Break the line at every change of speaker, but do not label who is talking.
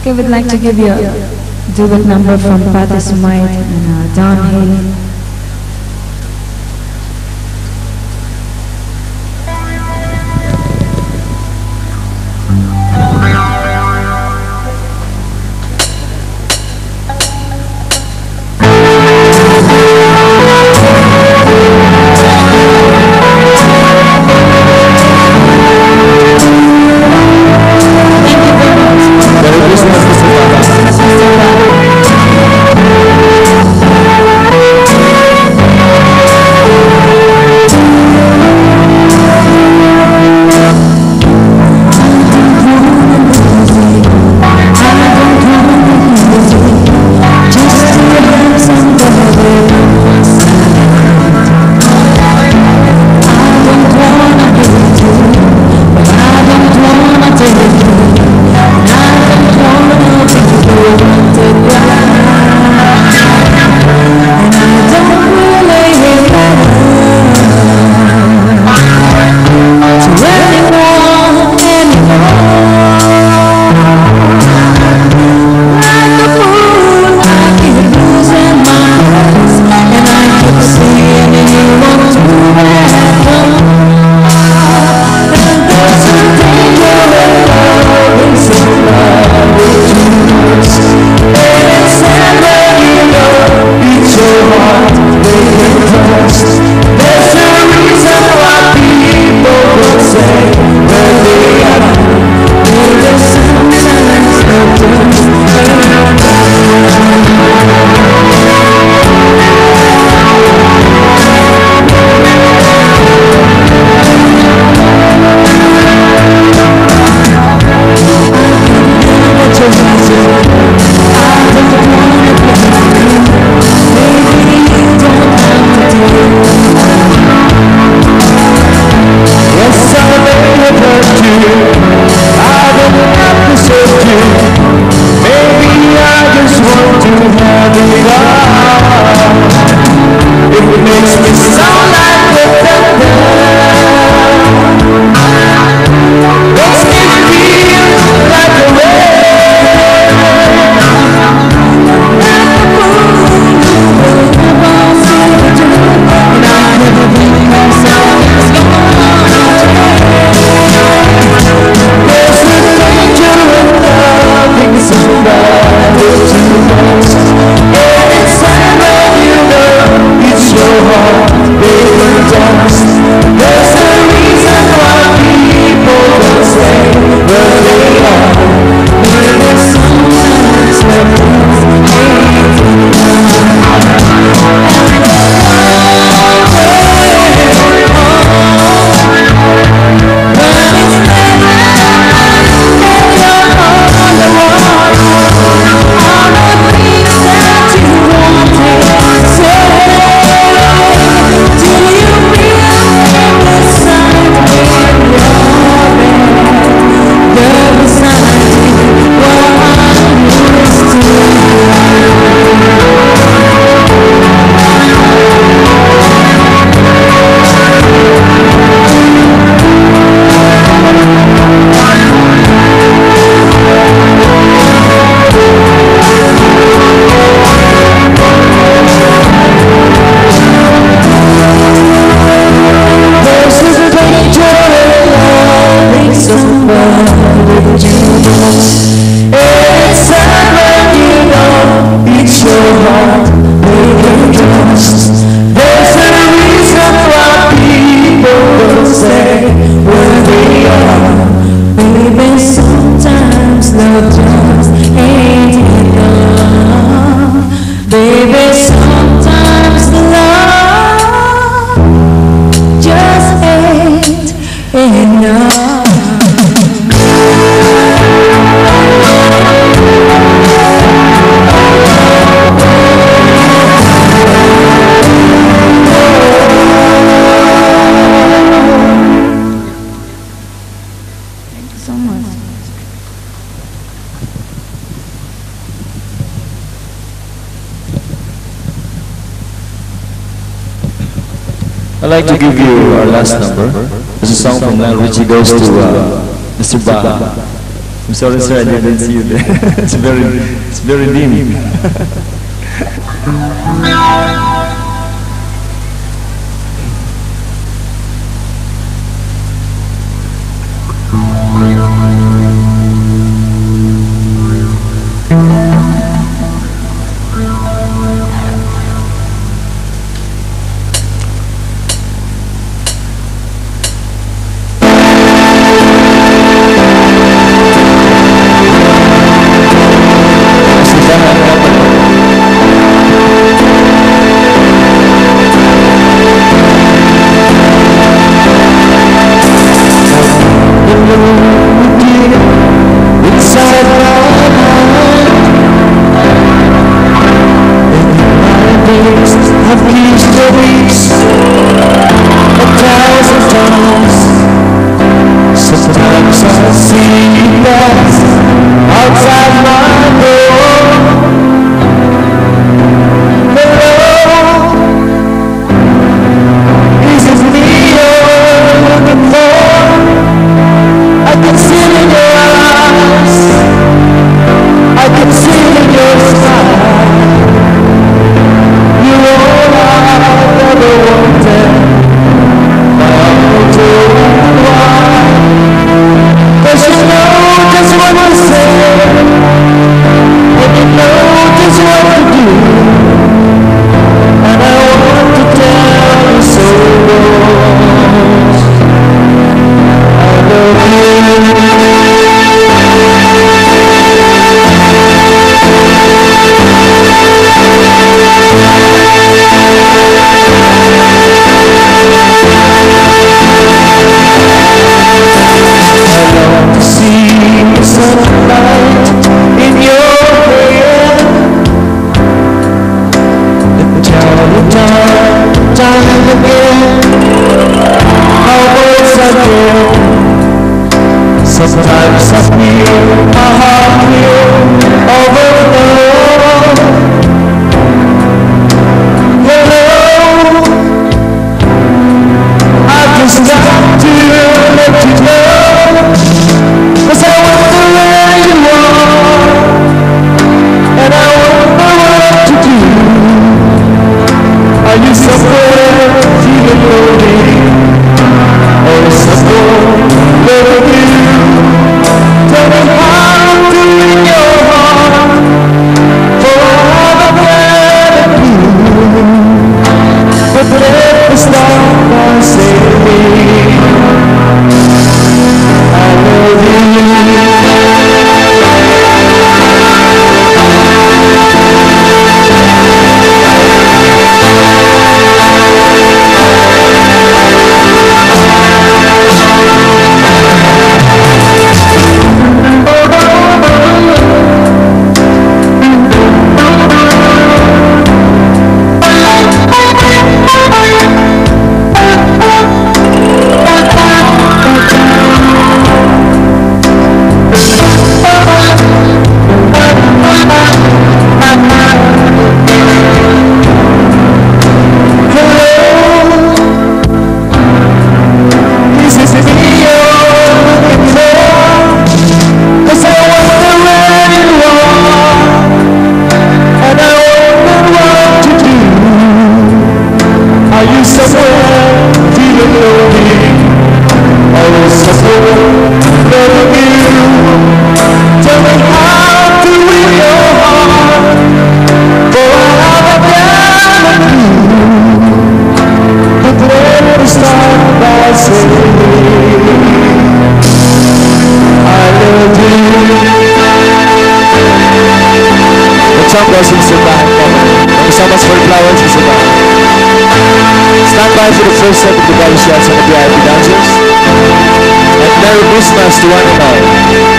Okay, we'd like to give you a duet number from Pat Ismail and uh, Don Haley. Deus.
I'd like to give you our last number. It's a song from Lionel Richie goes to uh, Mr. Baha. I'm sorry, sir, I didn't see you there. it's very, it's very dim. Sometimes I see you Sometimes I feel my heart will overflow. The kami. Thank you so much for the flowers in Simbahan. Stand by for the first set of the body shots and the VIP dancers. And Christmas to one.